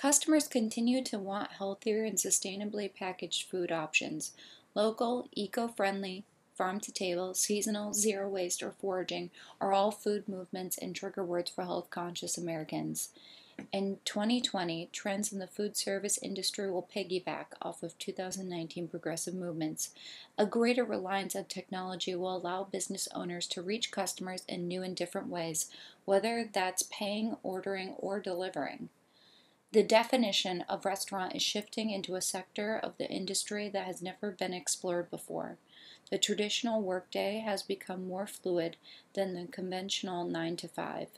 Customers continue to want healthier and sustainably packaged food options. Local, eco friendly, farm to table, seasonal, zero waste, or foraging are all food movements and trigger words for health conscious Americans. In 2020, trends in the food service industry will piggyback off of 2019 progressive movements. A greater reliance on technology will allow business owners to reach customers in new and different ways, whether that's paying, ordering, or delivering. The definition of restaurant is shifting into a sector of the industry that has never been explored before. The traditional workday has become more fluid than the conventional 9 to 5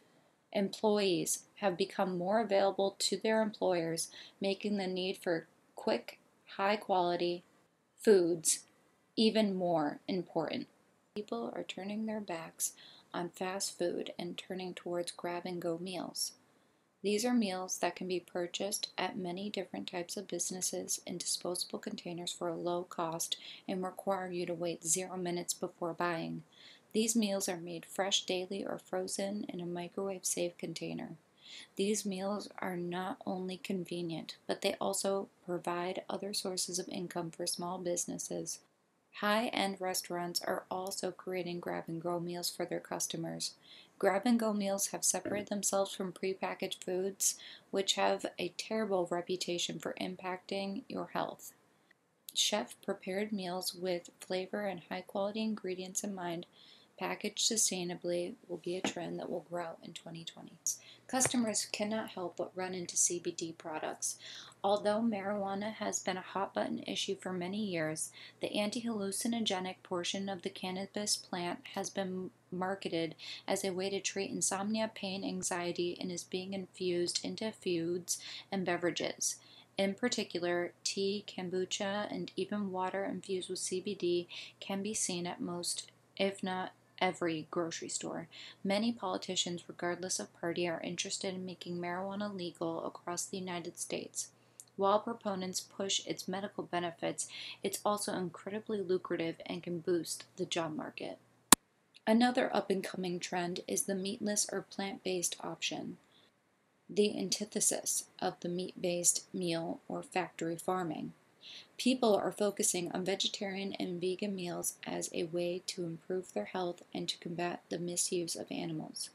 employees have become more available to their employers, making the need for quick, high quality foods even more important. People are turning their backs on fast food and turning towards grab and go meals. These are meals that can be purchased at many different types of businesses in disposable containers for a low cost and require you to wait zero minutes before buying. These meals are made fresh daily or frozen in a microwave safe container. These meals are not only convenient, but they also provide other sources of income for small businesses. High end restaurants are also creating grab and go meals for their customers. Grab and go meals have separated themselves from prepackaged foods, which have a terrible reputation for impacting your health. Chef prepared meals with flavor and high quality ingredients in mind packaged sustainably will be a trend that will grow in 2020. Customers cannot help but run into CBD products. Although marijuana has been a hot button issue for many years, the anti hallucinogenic portion of the cannabis plant has been marketed as a way to treat insomnia, pain, anxiety, and is being infused into foods and beverages. In particular, tea, kombucha, and even water infused with CBD can be seen at most, if not every grocery store. Many politicians, regardless of party, are interested in making marijuana legal across the United States. While proponents push its medical benefits, it's also incredibly lucrative and can boost the job market. Another up and coming trend is the meatless or plant based option, the antithesis of the meat based meal or factory farming. People are focusing on vegetarian and vegan meals as a way to improve their health and to combat the misuse of animals.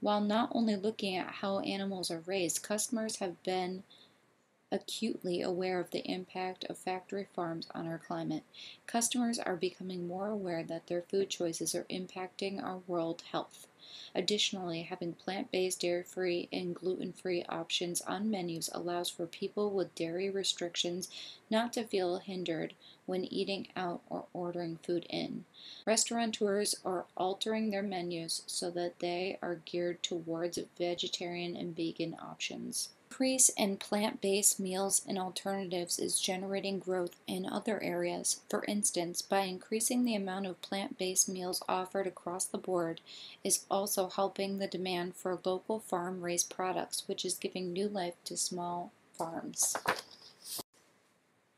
While not only looking at how animals are raised, customers have been acutely aware of the impact of factory farms on our climate. Customers are becoming more aware that their food choices are impacting our world health. Additionally, having plant based, dairy free, and gluten free options on menus allows for people with dairy restrictions not to feel hindered when eating out or ordering food in. Restaurateurs are altering their menus so that they are geared towards vegetarian and vegan options increase in plant based meals and alternatives is generating growth in other areas. For instance, by increasing the amount of plant based meals offered across the board, is also helping the demand for local farm raised products, which is giving new life to small farms.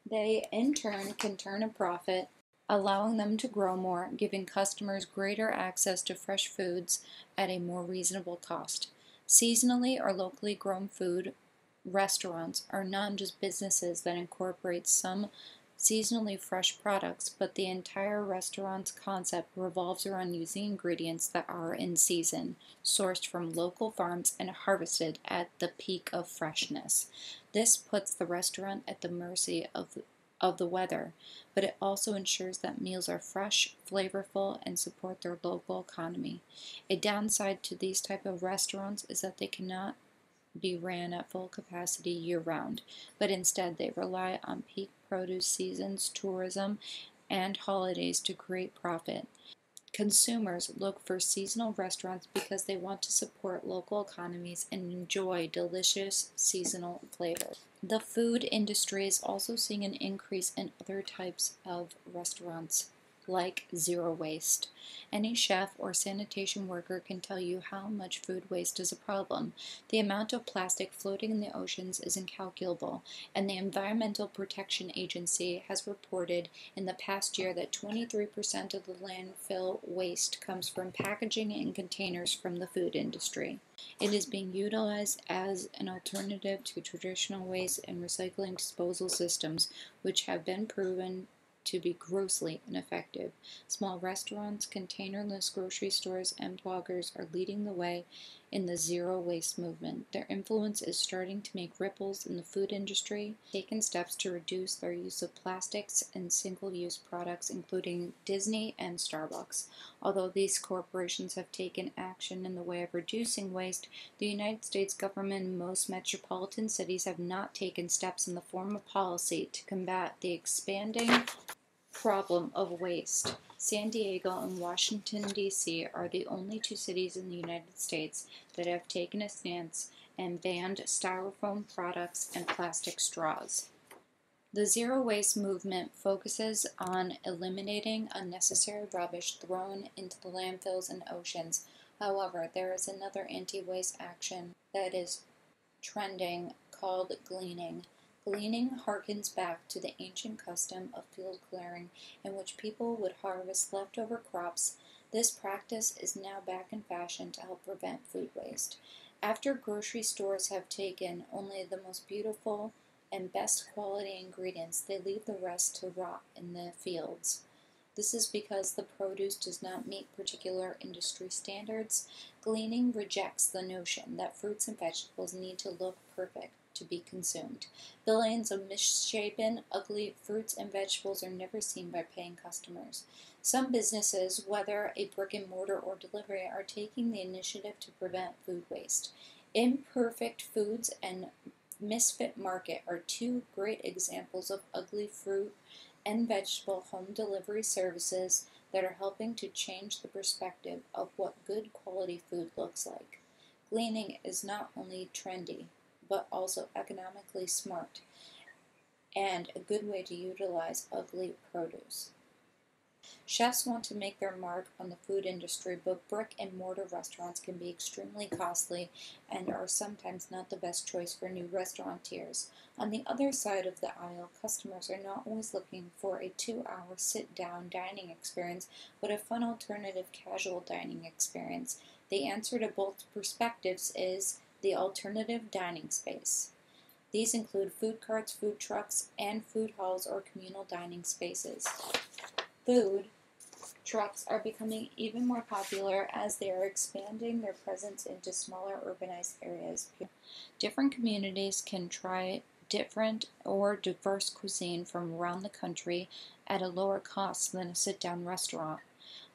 They, in turn, can turn a profit allowing them to grow more, giving customers greater access to fresh foods at a more reasonable cost. Seasonally or locally grown food restaurants are not just businesses that incorporate some seasonally fresh products, but the entire restaurant's concept revolves around using ingredients that are in season, sourced from local farms and harvested at the peak of freshness. This puts the restaurant at the mercy of of the weather, but it also ensures that meals are fresh, flavorful, and support their local economy. A downside to these type of restaurants is that they cannot be ran at full capacity year round, but instead they rely on peak produce seasons, tourism, and holidays to create profit. Consumers look for seasonal restaurants because they want to support local economies and enjoy delicious seasonal flavors. The food industry is also seeing an increase in other types of restaurants. Like zero waste. Any chef or sanitation worker can tell you how much food waste is a problem. The amount of plastic floating in the oceans is incalculable, and the Environmental Protection Agency has reported in the past year that 23% of the landfill waste comes from packaging and containers from the food industry. It is being utilized as an alternative to traditional waste and recycling disposal systems, which have been proven to be grossly ineffective. Small restaurants, containerless grocery stores, and bloggers are leading the way in the zero waste movement. Their influence is starting to make ripples in the food industry, taken steps to reduce their use of plastics and single use products, including Disney and Starbucks. Although these corporations have taken action in the way of reducing waste, the United States government and most metropolitan cities have not taken steps in the form of policy to combat the expanding problem of waste. San Diego and Washington, D.C. are the only two cities in the United States that have taken a stance and banned styrofoam products and plastic straws. The zero waste movement focuses on eliminating unnecessary rubbish thrown into the landfills and oceans. However, there is another anti waste action that is trending called gleaning. Gleaning harkens back to the ancient custom of field clearing, in which people would harvest leftover crops. This practice is now back in fashion to help prevent food waste. After grocery stores have taken only the most beautiful and best quality ingredients, they leave the rest to rot in the fields. This is because the produce does not meet particular industry standards. Gleaning rejects the notion that fruits and vegetables need to look perfect to be consumed. Billions of misshapen, ugly fruits and vegetables are never seen by paying customers. Some businesses, whether a brick and mortar or delivery, are taking the initiative to prevent food waste. Imperfect Foods and Misfit Market are two great examples of ugly fruit and vegetable home delivery services that are helping to change the perspective of what good quality food looks like. Gleaning is not only trendy, but also economically smart and a good way to utilize ugly produce. Chefs want to make their mark on the food industry, but brick and mortar restaurants can be extremely costly and are sometimes not the best choice for new restaurateurs. On the other side of the aisle, customers are not always looking for a two hour sit down dining experience, but a fun alternative casual dining experience. The answer to both perspectives is the alternative dining space. These include food carts, food trucks, and food halls or communal dining spaces. Food trucks are becoming even more popular as they are expanding their presence into smaller urbanized areas. Different communities can try different or diverse cuisine from around the country at a lower cost than a sit down restaurant.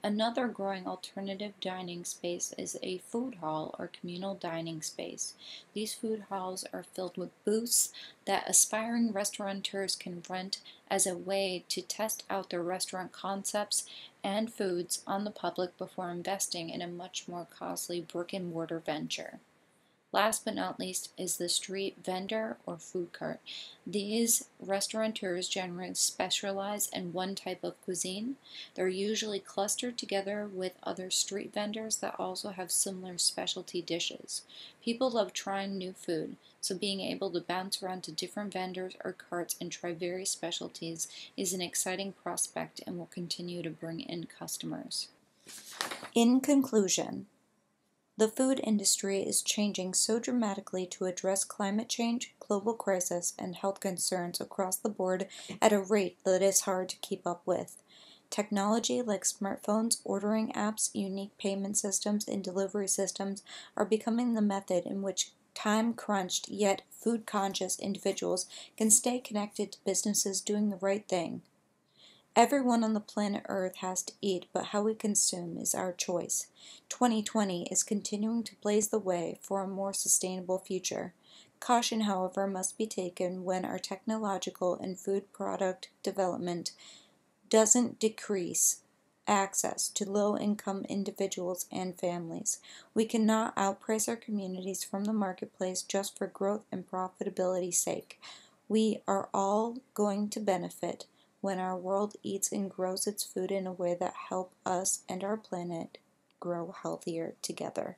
Another growing alternative dining space is a food hall or communal dining space. These food halls are filled with booths that aspiring restaurateurs can rent as a way to test out their restaurant concepts and foods on the public before investing in a much more costly brick and mortar venture. Last but not least is the street vendor or food cart. These restaurateurs generally specialize in one type of cuisine. They're usually clustered together with other street vendors that also have similar specialty dishes. People love trying new food, so being able to bounce around to different vendors or carts and try various specialties is an exciting prospect and will continue to bring in customers. In conclusion, the food industry is changing so dramatically to address climate change, global crisis, and health concerns across the board at a rate that is hard to keep up with. Technology like smartphones, ordering apps, unique payment systems, and delivery systems are becoming the method in which time crunched yet food conscious individuals can stay connected to businesses doing the right thing. Everyone on the planet Earth has to eat, but how we consume is our choice. 2020 is continuing to blaze the way for a more sustainable future. Caution, however, must be taken when our technological and food product development doesn't decrease access to low income individuals and families. We cannot outprice our communities from the marketplace just for growth and profitability's sake. We are all going to benefit when our world eats and grows its food in a way that help us and our planet grow healthier together.